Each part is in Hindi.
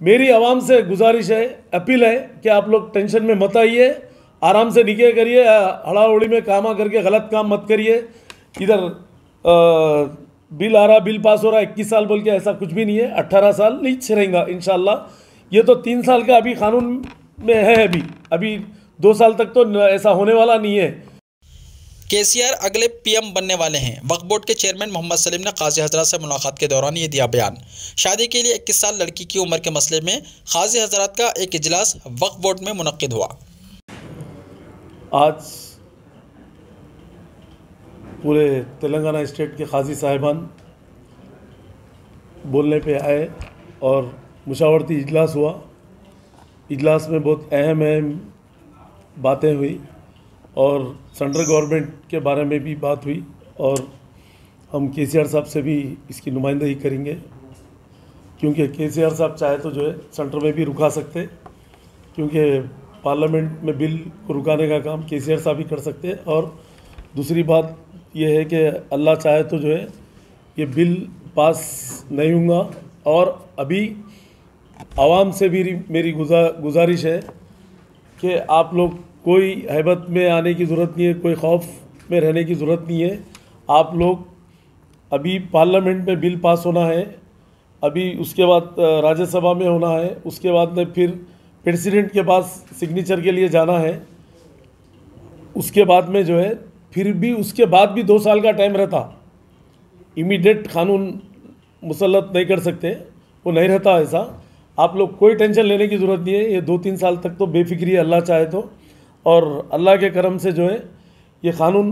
मेरी आवाम से गुजारिश है, अपील है कि आप लोग टेंशन में मत आइए, आराम से निके करिए हड़ाउड़ी में कामा करके गलत काम मत करिए। इधर बिल आ रहा, बिल पास हो रहा है इक्कीस साल बोल के ऐसा कुछ भी नहीं है, अट्ठारह साल नीचे रहेगा इनशाला ये तो तीन साल का अभी कानून में है अभी। अभी दो साल तक तो ऐसा होने वाला नहीं है। केसीआर अगले पीएम बनने वाले हैं। वक्फ बोर्ड के चेयरमैन मोहम्मद सलीम ने काजी हज़रत से मुलाकात के दौरान ये दिया बयान। शादी के लिए 21 साल लड़की की उम्र के मसले में काजी हज़रत का एक इजलास वक्फ बोर्ड में मुनद हुआ। आज पूरे तेलंगाना स्टेट के काजी साहिबान बोलने पे आए और मुशावरती इजलास हुआ। इजलास में बहुत अहम अहम बातें हुई। और सेंट्रल गवर्नमेंट के बारे में भी बात हुई और हम के साहब से भी इसकी नुमाइंदगी करेंगे। क्योंकि के साहब चाहे तो जो है सेंटर में भी रुका सकते, क्योंकि पार्लियामेंट में बिल को रुकाने का काम के साहब ही कर सकते और दूसरी बात यह है कि अल्लाह चाहे तो जो है ये बिल पास नहीं होगा और अभी आवाम से भी मेरी गुजा, गुजारिश है कि आप लोग कोई हैबत में आने की ज़रूरत नहीं है, कोई खौफ में रहने की ज़रूरत नहीं है। आप लोग अभी पार्लियामेंट में बिल पास होना है, अभी उसके बाद राज्यसभा में होना है, उसके बाद में फिर प्रेसिडेंट के पास सिग्नेचर के लिए जाना है। उसके बाद में जो है, फिर भी उसके बाद भी दो साल का टाइम रहता। इमीडिएट कानून मुसलत नहीं कर सकते, वो नहीं रहता ऐसा। आप लोग कोई टेंशन लेने की ज़रूरत नहीं है, ये दो तीन साल तक तो बेफिक्री अल्लाह चाहे तो। और अल्लाह के करम से जो है, ये कानून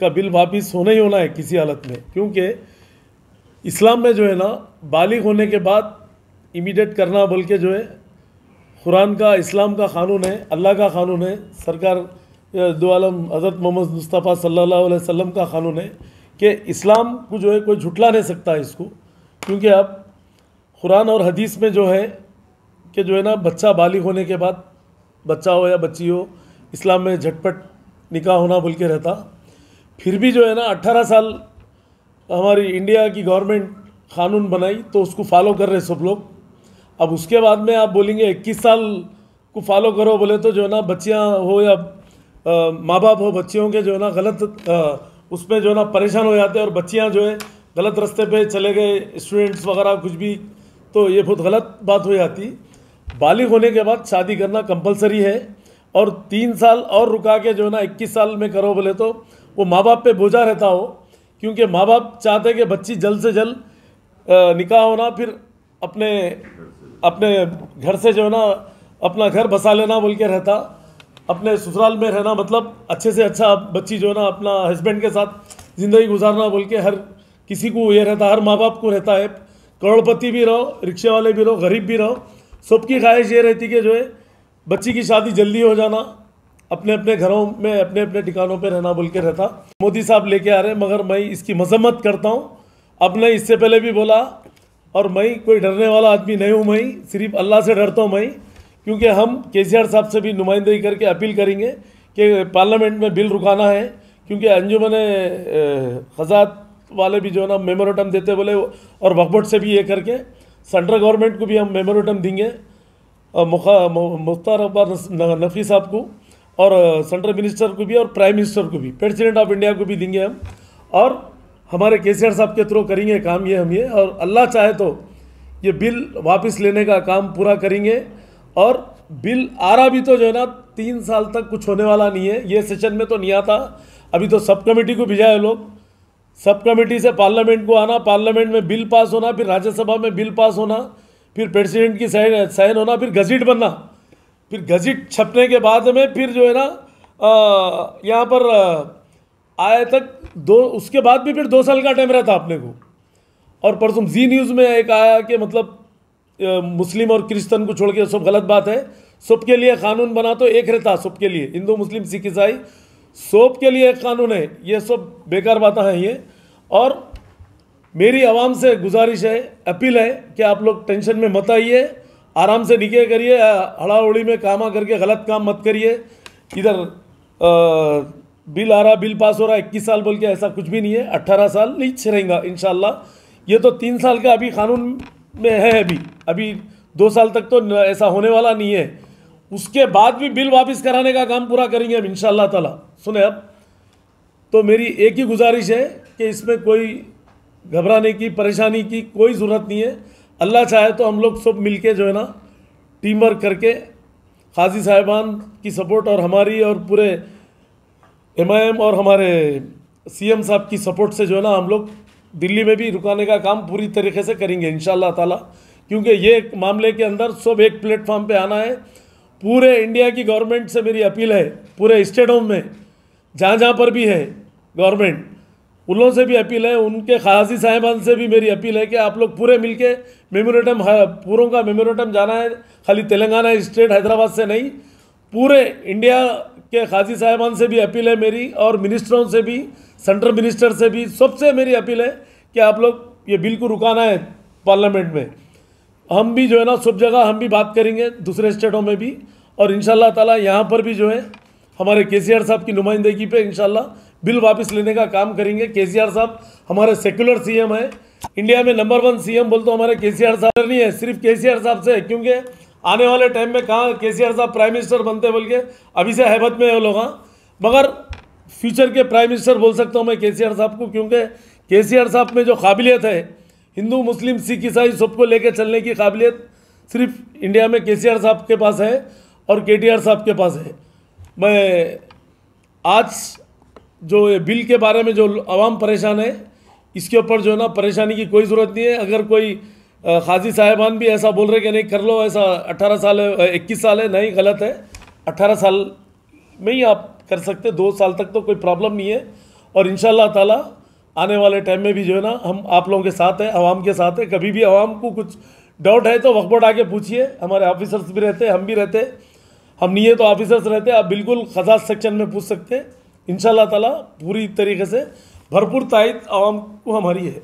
का बिल वापस होना ही होना है किसी हालत में। क्योंकि इस्लाम में जो है ना, बालिग होने के बाद इमीडिएट करना बोल के जो है, कुरान का, इस्लाम का कानून है, अल्लाह का कानून है, सरकार, दो आलम, हज़रत मोहम्मद मुस्तफ़ा सल्लल्लाहु अलैहि वसल्लम का कानून है कि इस्लाम को जो है, कोई झुटला नहीं सकता इसको। क्योंकि अब कुरान और हदीस में जो है कि जो है ना, बच्चा बालिग होने के बाद, बच्चा हो या बच्ची हो इस्लाम में झटपट निकाह होना बोल के रहता। फिर भी जो है ना अट्ठारह साल हमारी इंडिया की गवर्नमेंट कानून बनाई तो उसको फॉलो कर रहे सब लोग। अब उसके बाद में आप बोलेंगे, इक्कीस साल को फॉलो करो, बोले तो जो है ना, बच्चियाँ हो या माँ बाप हो, बच्चियों के जो है ना, गलत उसमें जो है ना, परेशान हो जाते हैं और बच्चियाँ जो है, गलत रास्ते पे चले गए स्टूडेंट्स वगैरह कुछ भी तो ये बहुत गलत बात हो जाती। बालिग होने के बाद शादी करना कंपलसरी है। और तीन साल और रुका के जो है ना इक्कीस साल में करो बोले तो वो माँ बाप पे बोझा रहता हो, क्योंकि माँ बाप चाहते कि बच्ची जल्द से जल्द निकाह होना फिर अपने अपने घर से जो है ना, अपना घर बसा लेना बोल के रहता, अपने ससुराल में रहना मतलब अच्छे से अच्छा बच्ची जो है ना अपना हस्बैंड के साथ ज़िंदगी गुजारना बोल के हर किसी को ये रहता, हर माँ बाप को रहता है। करोड़पति भी रहो, रिक्शे वाले भी रहो, गरीब भी रहो, सबकी ख्वाहिश ये रहती कि जो है बच्ची की शादी जल्दी हो जाना, अपने अपने घरों में, अपने अपने ठिकानों पर रहना बोल के रहता। मोदी साहब लेके आ रहे मगर मैं इसकी मजम्मत करता हूँ। अब नहीं इससे पहले भी बोला, और मैं कोई डरने वाला आदमी नहीं हूँ, मैं सिर्फ़ अल्लाह से डरता हूँ, मैं। क्योंकि हम के साहब से भी नुमाइंदगी करके अपील करेंगे कि पार्लियामेंट में बिल रुकाना है, क्योंकि अंजुमन खजात वाले भी जो है ना मेमोरेटम देते बोले, और वकबोर्ड से भी ये करके, सेंट्रल गवर्नमेंट को भी हम मेमोरेटम देंगे। मुख्तार न- नफ़ी साहब को और सेंट्रल मिनिस्टर को भी और प्राइम मिनिस्टर को भी, प्रेसिडेंट ऑफ़ इंडिया को भी देंगे हम। और हमारे के साहब के थ्रू करेंगे काम ये हम ये, और अल्लाह चाहे तो ये बिल वापस लेने का काम पूरा करेंगे। और बिल आ रहा भी तो जो है ना, तीन साल तक कुछ होने वाला नहीं है। ये सेशन में तो नहीं आता। अभी तो सब कमेटी को भिजाए लोग। सब कमेटी से पार्लियामेंट को आना, पार्लियामेंट में बिल पास होना, फिर राज्यसभा में बिल पास होना। फिर प्रेसिडेंट की साइन साइन होना, फिर गजट बनना। फिर गजट छपने के बाद में फिर जो है ना यहाँ पर आए तक दो, उसके बाद भी फिर दो साल का टाइम रहता अपने को। और परसों जी न्यूज़ में एक आया कि मतलब मुस्लिम और क्रिश्चियन को छोड़ के सब गलत बात है। सबके लिए कानून बना तो एक रहता सबके लिए। हिंदू, मुस्लिम, सिख, ईसाई, सब के लिए एक कानून है। ये सब बेकार बातें हैं ये। और मेरी आवाम से गुजारिश है, अपील है कि आप लोग टेंशन में मत आइए, आराम से निके करिए हड़ाउड़ी में कामा करके गलत काम मत करिए। इधर बिल आ रहा, बिल पास हो रहा, इक्कीस साल बोल के ऐसा कुछ भी नहीं है अट्ठारह साल नीचे रहेगा इनशाला ये तो तीन साल का अभी कानून में है अभी। अभी दो साल तक तो ऐसा होने वाला नहीं है। उसके बाद भी बिल वापस कराने का काम पूरा करेंगे हम इंशाल्लाह ताला। सुने अब तो मेरी एक ही गुजारिश है कि इसमें कोई घबराने की, परेशानी की कोई ज़रूरत नहीं है। अल्लाह चाहे तो हम लोग सब मिलके जो है ना टीम वर्क करके, खाजी साहिबान की सपोर्ट और हमारी और पूरे एमआईएम और हमारे सीएम साहब की सपोर्ट से जो है ना, हम लोग दिल्ली में भी रुकाने का काम पूरी तरीके से करेंगे इन ताला। क्योंकि ये मामले के अंदर सब एक प्लेटफॉर्म पे आना है। पूरे इंडिया की गवर्नमेंट से मेरी अपील है, पूरे स्टेटों में जहाँ जहाँ पर भी है गवर्नमेंट उन लोगों से भी अपील है, उनके खाजी साहिबान से भी मेरी अपील है कि आप लोग पूरे मिलके मेमोरेटम पूरों का मेमोरेटम जाना है, खाली तेलंगाना स्टेट हैदराबाद से नहीं, पूरे इंडिया के खाजी साहिबान से भी अपील है मेरी और मिनिस्टरों से भी, सेंट्रल मिनिस्टर से भी, सबसे मेरी अपील है कि आप लोग ये बिल को रुकाना है पार्लियामेंट में। हम भी जो है ना, सब जगह हम भी बात करेंगे, दूसरे स्टेटों में भी, और इन ताला यहाँ पर भी जो है, हमारे के साहब की नुमाइंदगी पे इन बिल वापस लेने का काम करेंगे। के साहब, हमारे सेकुलर सीएम है। इंडिया में नंबर वन सीएम बोल तो हमारे के साहब। नहीं है, सिर्फ़ के साहब से क्योंकि आने वाले टाइम में कहाँ के साहब प्राइम मिनिस्टर बनते बोल के अभी से हैबत में है लोग हाँ। मगर फ्यूचर के प्राइम मिनिस्टर बोल सकता हूँ मैं के साहब को, क्योंकि के साहब में जो काबिलियत है, हिंदू, मुस्लिम, सिख, ईसाई, सबको लेके चलने की काबिलियत सिर्फ़ इंडिया में के साहब के पास है और के साहब के पास है। मैं आज जो ये बिल के बारे में जो आवाम परेशान है, इसके ऊपर जो है ना परेशानी की कोई ज़रूरत नहीं है। अगर कोई खाजी साहिबान भी ऐसा बोल रहे कि नहीं, कर लो, ऐसा 18 साल है इक्कीस साल है, नहीं, गलत है। 18 साल में ही आप कर सकते, दो साल तक तो कोई प्रॉब्लम नहीं है। और इन ताला आने वाले टाइम में भी जो है ना, हम आप लोगों के साथ हैं, आवाम के साथ हैं। कभी भी आवाम को कुछ डाउट है तो वक्त बोर्ड आके पूछिए। हमारे ऑफिसर्स भी रहते हम भी रहते हम नहीं है तो ऑफिसर्स रहते आप बिल्कुल खजात सेक्शन में पूछ सकते हैं। इन ताला पूरी तरीके से भरपूर तायद आवाम को हमारी है।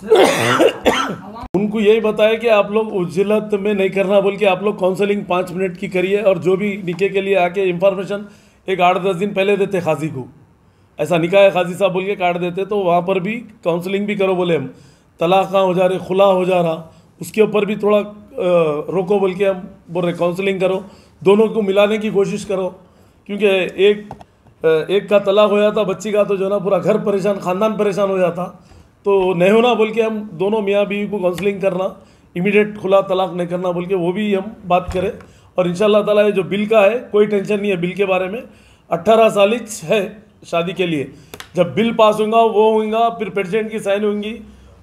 उनको यही बताया कि आप लोग उज्जलत में नहीं करना बोल के आप लोग काउंसलिंग पाँच मिनट की करिए और जो भी निके के लिए आके इंफॉर्मेशन एक आठ दस दिन पहले देते खाजी को। ऐसा निकाह है खाजी साहब बोल के काट देते तो वहाँ पर भी काउंसलिंग भी करो बोले हम। तलाक कहाँ हो जा रहे, खुला हो जा रहा। उसके ऊपर भी थोड़ा रोको बोल के हम बोल रहे काउंसलिंग करो। दोनों को मिलाने की कोशिश करो, क्योंकि एक एक का तलाक हो जाता, बच्ची का तो जो ना पूरा घर परेशान, ख़ानदान परेशान हो जाता। तो नहीं होना बोल के हम दोनों मियाँ बीवी को काउंसलिंग करना इमीडिएट खुला तलाक नहीं करना बोल के वो भी हम बात करें। और इन ताला ये जो बिल का है, कोई टेंशन नहीं है बिल के बारे में। अट्ठारह साल है शादी के लिए। जब बिल पास होगा वो होगा फिर प्रेसिडेंट की साइन होंगी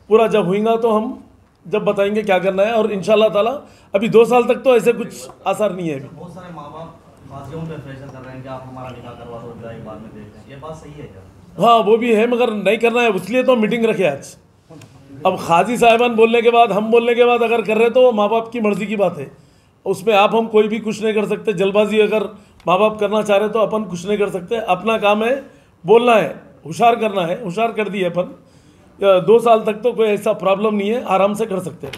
पूरा जब होगा तो हम जब बताएँगे क्या करना है। और इन ताला, अभी दो साल तक तो ऐसे कुछ आसार नहीं है अभी। हैं वो भी है, मगर नहीं करना है। उसलिए तो मीटिंग रखे आज। अब खाजी साहिबान बोलने के बाद, हम बोलने के बाद अगर कर रहे तो माँ बाप की मर्ज़ी की बात है। उसमें आप, हम कोई भी कुछ नहीं कर सकते। जल्दबाजी अगर माँ बाप करना चाह रहे तो अपन कुछ नहीं कर सकते। अपना काम है, बोलना है होशियार करना है। होशियार कर दिए अपन। दो साल तक तो कोई ऐसा प्रॉब्लम नहीं है। आराम से कर सकते हैं।